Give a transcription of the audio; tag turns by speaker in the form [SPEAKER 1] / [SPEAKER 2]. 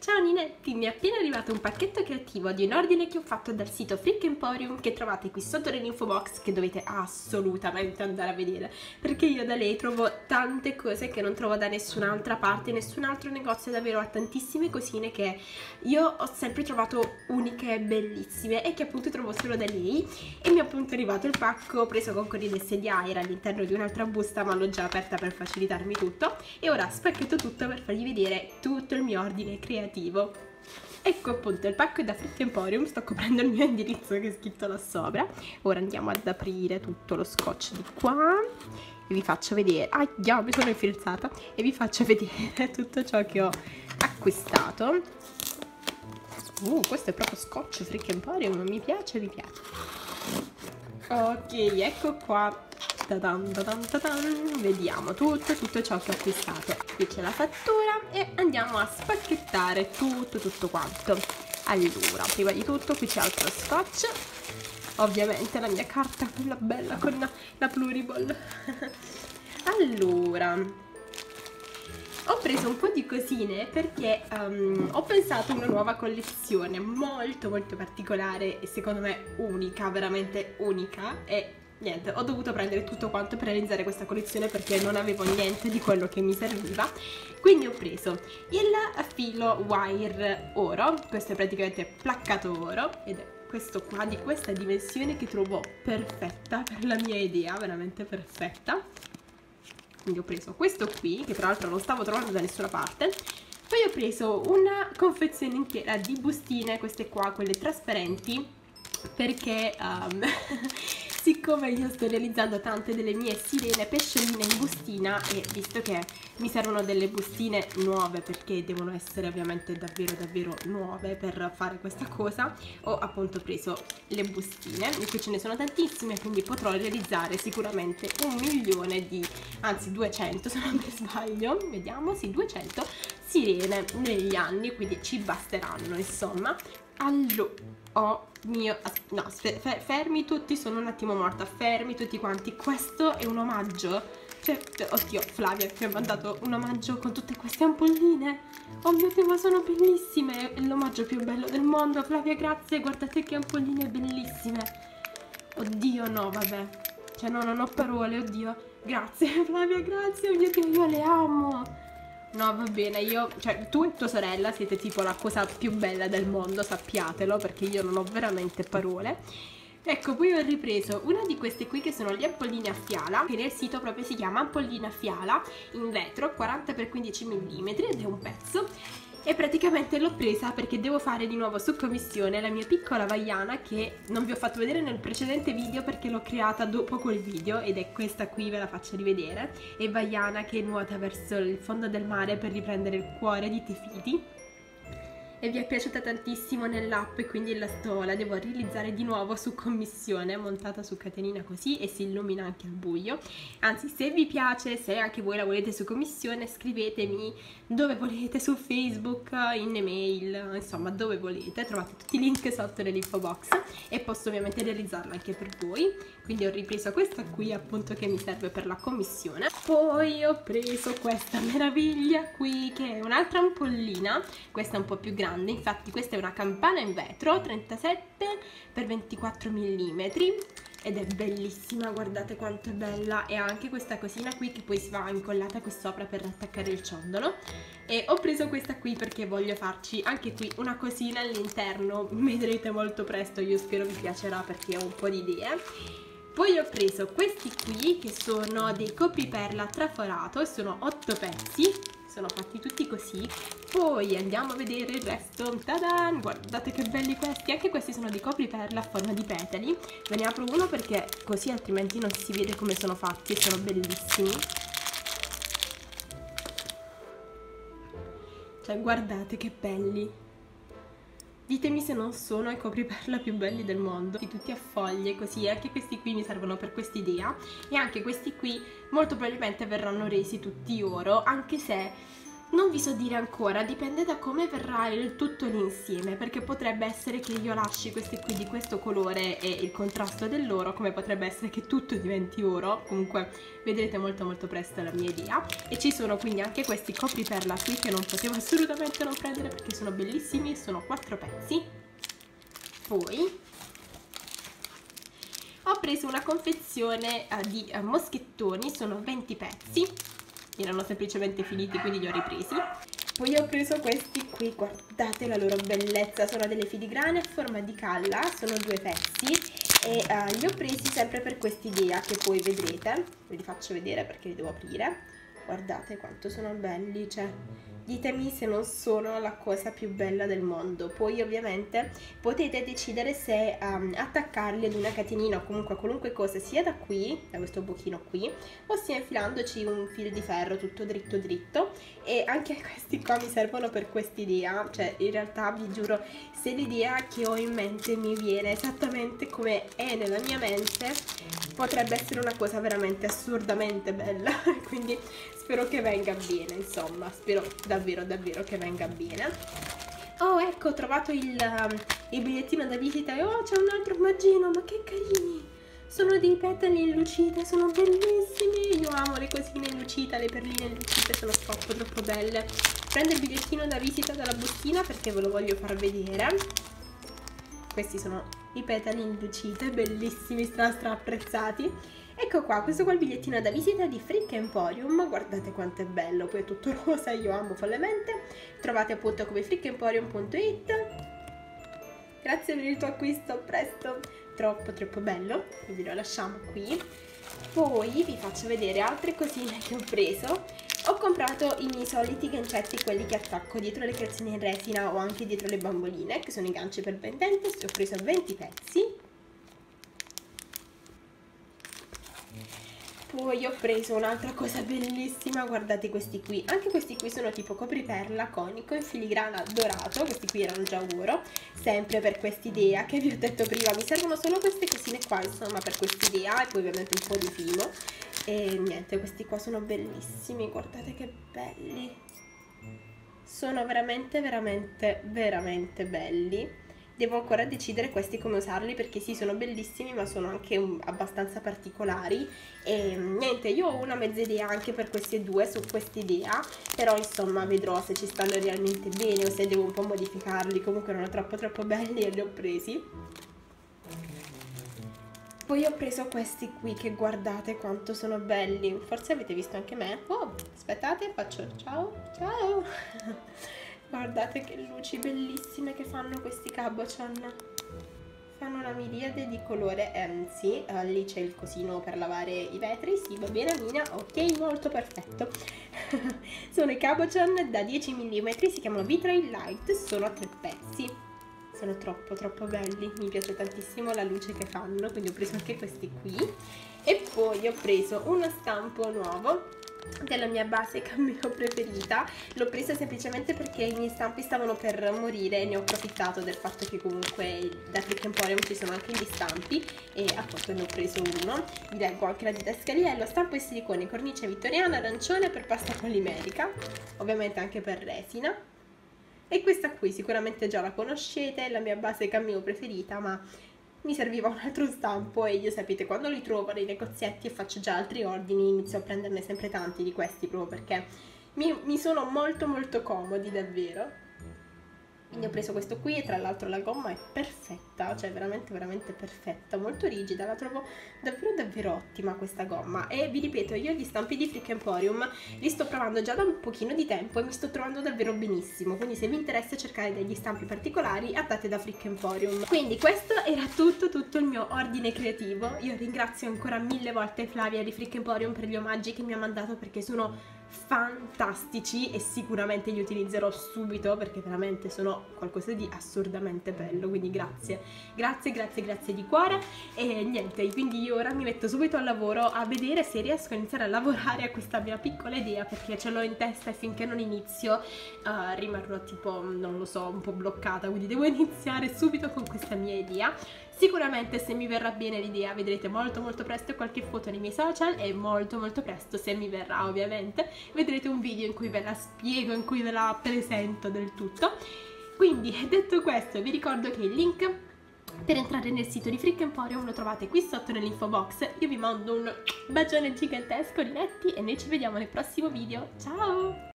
[SPEAKER 1] Ciao Ninetti, mi è appena arrivato un pacchetto creativo di un ordine che ho fatto dal sito Freak Emporium che trovate qui sotto nell'info box che dovete assolutamente andare a vedere perché io da lei trovo tante cose che non trovo da nessun'altra parte, nessun altro negozio davvero ha tantissime cosine che io ho sempre trovato uniche e bellissime e che appunto trovo solo da lei. E mi è appunto arrivato il pacco preso con corriere SDA, era all'interno di un'altra busta ma l'ho già aperta per facilitarmi tutto. E ora spacchetto tutto per farvi vedere tutto il mio ordine creativo creativo. Ecco appunto il pacco da Fruit Emporium, sto coprendo il mio indirizzo che è scritto là sopra. Ora andiamo ad aprire tutto lo scotch di qua e vi faccio vedere, ah yeah, mi sono infilzata, e vi faccio vedere tutto ciò che ho acquistato. Uh, questo è proprio scotch Freak Emporium, mi piace, mi piace. Ok, ecco qua Tadan, tadan, tadan. Vediamo tutto, tutto ciò che ho acquistato. Qui c'è la fattura e andiamo a spacchettare tutto, tutto quanto. Allora, prima di tutto qui c'è altro scotch. Ovviamente la mia carta, quella bella con la, la pluriball. allora, ho preso un po' di cosine perché um, ho pensato a una nuova collezione molto molto particolare e secondo me unica, veramente unica e niente, ho dovuto prendere tutto quanto per realizzare questa collezione perché non avevo niente di quello che mi serviva. Quindi ho preso il filo wire oro, questo è praticamente placcato oro ed è questo qua di questa dimensione che trovo perfetta per la mia idea, veramente perfetta. Quindi ho preso questo qui, che tra l'altro non stavo trovando da nessuna parte. Poi ho preso una confezione intera di bustine, queste qua, quelle trasparenti, perché um, siccome io sto realizzando tante delle mie sirene pescioline in bustina e visto che mi servono delle bustine nuove perché devono essere ovviamente davvero davvero nuove per fare questa cosa ho appunto preso le bustine di cui ce ne sono tantissime quindi potrò realizzare sicuramente un milione di anzi 200 se non mi sbaglio vediamo sì 200 sirene negli anni quindi ci basteranno insomma allora oh mio no fermi tutti sono un attimo morta fermi tutti quanti questo è un omaggio cioè, oddio, Flavia mi ha mandato un omaggio con tutte queste ampolline. Oh mio Dio, ma sono bellissime. È l'omaggio più bello del mondo. Flavia, grazie. Guardate che ampolline bellissime. Oddio, no, vabbè. Cioè, no, non ho parole, oddio. Grazie, Flavia, grazie. Oh mio Dio, io le amo. No, va bene, io, cioè, tu e tua sorella siete tipo la cosa più bella del mondo, sappiatelo, perché io non ho veramente parole. Ecco, poi ho ripreso una di queste qui che sono le ampolline a fiala, che nel sito proprio si chiama ampollina a fiala, in vetro, 40x15 mm, ed è un pezzo. E praticamente l'ho presa perché devo fare di nuovo su commissione la mia piccola vaiana che non vi ho fatto vedere nel precedente video perché l'ho creata dopo quel video ed è questa qui, ve la faccio rivedere. È vaiana che nuota verso il fondo del mare per riprendere il cuore di Tefiti e vi è piaciuta tantissimo nell'app e quindi la, sto, la devo realizzare di nuovo su commissione montata su catenina così e si illumina anche al buio. Anzi se vi piace se anche voi la volete su commissione scrivetemi dove volete su facebook in email insomma dove volete. Trovate tutti i link sotto nell'info box e posso ovviamente realizzarla anche per voi. Quindi ho ripreso questa qui appunto che mi serve per la commissione. Poi ho preso questa meraviglia qui che è un'altra ampollina. Questa è un po' più grande grande infatti questa è una campana in vetro 37 x 24 mm ed è bellissima guardate quanto è bella. E ha anche questa cosina qui che poi si va incollata qui sopra per attaccare il ciondolo. E ho preso questa qui perché voglio farci anche qui una cosina all'interno. Vedrete molto presto io spero vi piacerà perché ho un po' di idee. Poi ho preso questi qui che sono dei copriperla traforato sono 8 pezzi sono fatti tutti così. Poi andiamo a vedere il resto. Tadan! guardate che belli questi. Anche questi sono di copriperla a forma di petali. Ve ne apro uno perché così altrimenti non si vede come sono fatti. Sono bellissimi. Cioè guardate che belli Ditemi se non sono i copriperla più belli del mondo, tutti a foglie così, anche questi qui mi servono per quest'idea. E anche questi qui molto probabilmente verranno resi tutti oro, anche se Non vi so dire ancora, dipende da come verrà il tutto l'insieme, perché potrebbe essere che io lasci questi qui di questo colore e il contrasto dell'oro, come potrebbe essere che tutto diventi oro, comunque vedrete molto molto presto la mia idea. E ci sono quindi anche questi copriperla qui che non potevo assolutamente non prendere perché sono bellissimi, sono quattro pezzi. Poi ho preso una confezione uh, di uh, moschettoni, sono 20 pezzi erano semplicemente finiti quindi li ho ripresi. Poi ho preso questi qui guardate la loro bellezza sono delle filigrane a forma di calla sono due pezzi e uh, li ho presi sempre per quest'idea che poi vedrete ve li faccio vedere perché li devo aprire. Guardate quanto sono belli cioè ditemi se non sono la cosa più bella del mondo. Poi ovviamente potete decidere se um, attaccarli ad una catenina o comunque a qualunque cosa sia da qui da questo buchino qui ossia infilandoci un filo di ferro tutto dritto dritto. E anche questi qua mi servono per quest'idea. Cioè in realtà vi giuro se l'idea che ho in mente mi viene esattamente come è nella mia mente potrebbe essere una cosa veramente assurdamente bella. Quindi spero che venga bene insomma. Spero davvero davvero che venga bene oh ecco ho trovato il, um, il bigliettino da visita e oh c'è un altro omaggino ma che carini sono dei petali in lucita, sono bellissimi. Io amo le cosine in lucita, le perline in lucita, sono troppo troppo belle. Prendo il bigliettino da visita dalla bustina perché ve lo voglio far vedere. Questi sono i petali in lucita, bellissimi, stra stra apprezzati. Ecco qua, questo qua è il bigliettino da visita di Frick Emporium, guardate quanto è bello, poi è tutto rosa, io amo follemente. Trovate appunto come frickemporium.it. Grazie per il tuo acquisto, presto! Troppo troppo bello, quindi lo lasciamo qui. Poi vi faccio vedere altre cosine che ho preso. Ho comprato i miei soliti gancetti, quelli che attacco dietro le creazioni in resina o anche dietro le bamboline, che sono i ganci per pendente, ho preso 20 pezzi Poi ho preso un'altra cosa bellissima, guardate questi qui. Anche questi qui sono tipo copriperla conico in filigrana dorato, questi qui erano già oro, sempre per quest'idea che vi ho detto prima. Mi servono solo queste cosine qua, insomma, per quest'idea e poi ovviamente un po' di filo. E niente, questi qua sono bellissimi, guardate che belli. Sono veramente, veramente, veramente belli devo ancora decidere questi come usarli perché sì sono bellissimi ma sono anche un, abbastanza particolari. E niente io ho una mezza idea anche per questi due su quest'idea però insomma vedrò se ci stanno realmente bene o se devo un po' modificarli. Comunque erano troppo troppo belli e li ho presi. Poi ho preso questi qui che guardate quanto sono belli. Forse avete visto anche me? Oh aspettate faccio ciao ciao Guardate che luci bellissime che fanno questi cabochon. Fanno una miriade di colore Enzi. Uh, lì c'è il cosino per lavare i vetri. Sì, va bene, Mina. Ok, molto perfetto. sono i cabochon da 10 mm. Si chiamano Vitrail Light. Sono a tre pezzi. Sono troppo, troppo belli. Mi piace tantissimo la luce che fanno. Quindi ho preso anche questi qui. E poi ho preso uno stampo nuovo della mia base cammino preferita. L'ho presa semplicemente perché i miei stampi stavano per morire e ne ho approfittato del fatto che comunque da Click Emporium ci sono anche gli stampi e appunto ne ho preso uno. Vi leggo anche la didascaliello. Stampo e silicone cornice vittoriana arancione per pasta polimerica ovviamente anche per resina. E questa qui sicuramente già la conoscete è la mia base cammino preferita ma mi serviva un altro stampo e io sapete quando li trovo nei negozietti e faccio già altri ordini inizio a prenderne sempre tanti di questi proprio perché mi, mi sono molto molto comodi davvero quindi ho preso questo qui e tra l'altro la gomma è perfetta, cioè veramente veramente perfetta, molto rigida, la trovo davvero davvero ottima questa gomma. E vi ripeto io gli stampi di Frick Emporium li sto provando già da un pochino di tempo e mi sto trovando davvero benissimo, quindi se vi interessa cercare degli stampi particolari andate da Frick Emporium. Quindi questo era tutto tutto il mio ordine creativo, io ringrazio ancora mille volte Flavia di Frick Emporium per gli omaggi che mi ha mandato perché sono fantastici e sicuramente li utilizzerò subito perché veramente sono qualcosa di assurdamente bello quindi grazie. Grazie grazie grazie di cuore. E niente quindi io ora mi metto subito al lavoro a vedere se riesco a iniziare a lavorare a questa mia piccola idea perché ce l'ho in testa e finché non inizio uh, rimarrò tipo non lo so un po' bloccata. Quindi devo iniziare subito con questa mia idea Sicuramente se mi verrà bene l'idea vedrete molto molto presto qualche foto nei miei social e molto molto presto, se mi verrà ovviamente, vedrete un video in cui ve la spiego, in cui ve la presento del tutto. Quindi detto questo vi ricordo che il link per entrare nel sito di Freak Emporium lo trovate qui sotto nell'info box. Io vi mando un bacione gigantesco, Linetti, e noi ci vediamo nel prossimo video. Ciao!